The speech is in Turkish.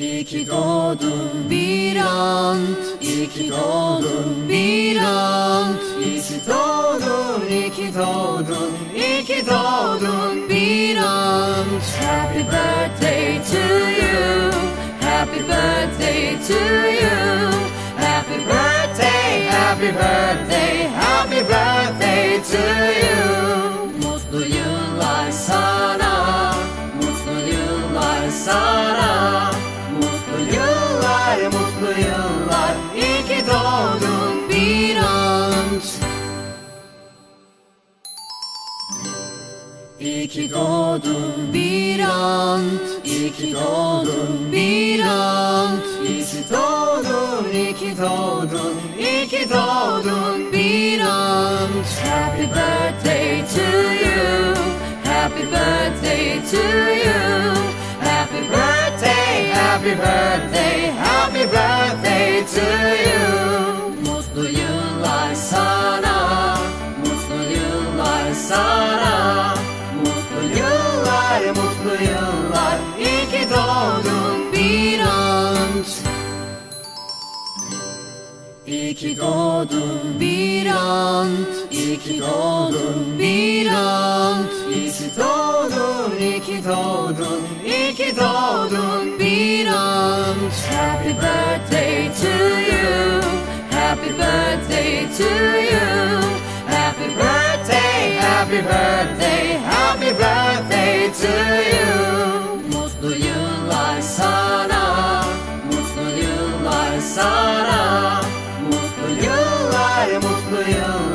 İyi ki doğdun bir an. İyi ki doğdun bir an. İyi ki doğdun, iyi ki doğdun İyi ki doğdun bir an. Happy birthday to you. Happy birthday to you. Happy birthday, happy birthday İyi ki doğdun. Bir an. İyi ki doğdun. Bir an. İyi ki doğdun, iyi ki doğdun. Bir an. Happy birthday to you. Happy birthday to you. Happy birthday, happy birthday İyi ki doğdun bir an. İyi ki doğdun bir an. İyi ki doğdun, iyi ki doğdun İyi doğdun bir an. Happy birthday to you. Happy birthday to you. Happy birthday, happy birthday Happy birthday to you. Mutlu yıllar sana. mutluyum.